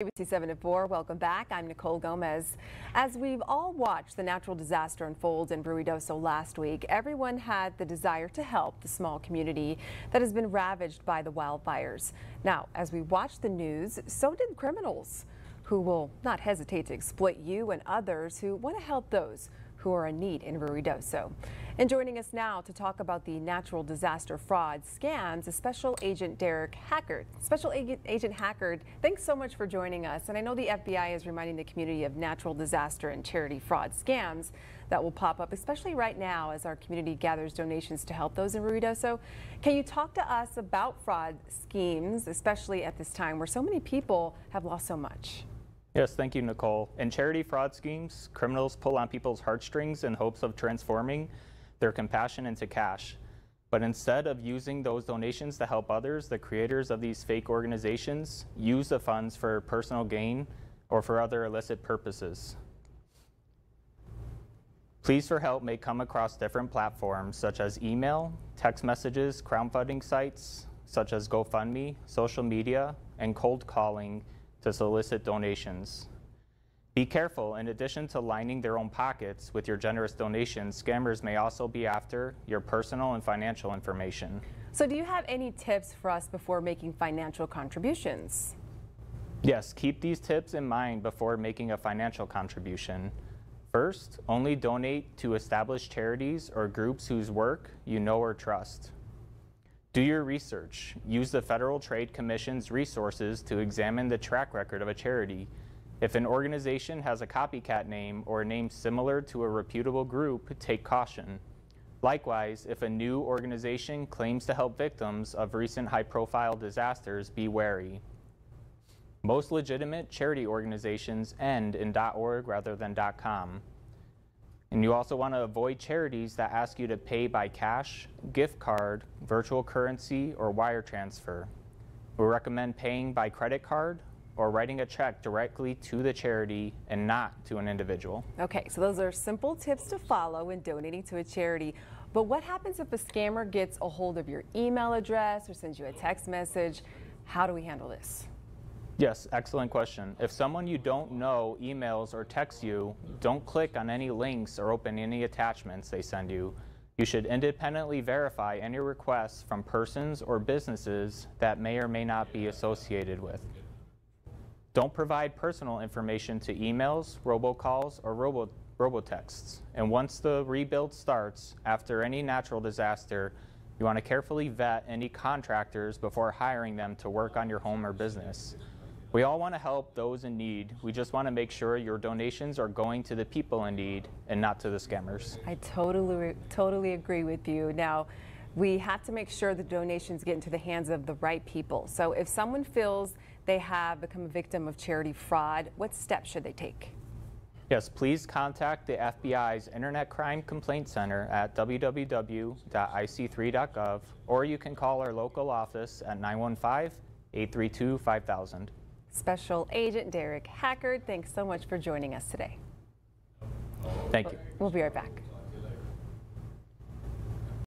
ABC 7 at 4, welcome back. I'm Nicole Gomez. As we've all watched the natural disaster unfold in Ruidoso last week, everyone had the desire to help the small community that has been ravaged by the wildfires. Now, as we watch the news, so did criminals who will not hesitate to exploit you and others who want to help those who are in need in Ruidoso. And joining us now to talk about the natural disaster fraud scams is Special Agent Derek Hackard. Special Agent Hackard, thanks so much for joining us. And I know the FBI is reminding the community of natural disaster and charity fraud scams that will pop up, especially right now as our community gathers donations to help those in Ruidoso. Can you talk to us about fraud schemes, especially at this time where so many people have lost so much? Yes, thank you, Nicole. In charity fraud schemes, criminals pull on people's heartstrings in hopes of transforming their compassion into cash. But instead of using those donations to help others, the creators of these fake organizations use the funds for personal gain or for other illicit purposes. Pleas for help may come across different platforms such as email, text messages, crowdfunding sites such as GoFundMe, social media, and cold calling to solicit donations. Be careful, in addition to lining their own pockets with your generous donations, scammers may also be after your personal and financial information. So do you have any tips for us before making financial contributions? Yes, keep these tips in mind before making a financial contribution. First, only donate to established charities or groups whose work you know or trust. Do your research. Use the Federal Trade Commission's resources to examine the track record of a charity. If an organization has a copycat name or a name similar to a reputable group, take caution. Likewise, if a new organization claims to help victims of recent high-profile disasters, be wary. Most legitimate charity organizations end in .org rather than .com. And you also want to avoid charities that ask you to pay by cash, gift card, virtual currency, or wire transfer. We recommend paying by credit card or writing a check directly to the charity and not to an individual. Okay, so those are simple tips to follow when donating to a charity. But what happens if a scammer gets a hold of your email address or sends you a text message? How do we handle this? Yes, excellent question. If someone you don't know emails or texts you, don't click on any links or open any attachments they send you. You should independently verify any requests from persons or businesses that may or may not be associated with. Don't provide personal information to emails, robocalls, or robo robotexts. And once the rebuild starts, after any natural disaster, you want to carefully vet any contractors before hiring them to work on your home or business. We all want to help those in need. We just want to make sure your donations are going to the people in need and not to the scammers. I totally, totally agree with you. Now, we have to make sure the donations get into the hands of the right people. So if someone feels they have become a victim of charity fraud, what steps should they take? Yes, please contact the FBI's Internet Crime Complaint Center at www.ic3.gov or you can call our local office at 915 832 5000. Special Agent Derek Hackard, thanks so much for joining us today. Thank you. We'll be right back.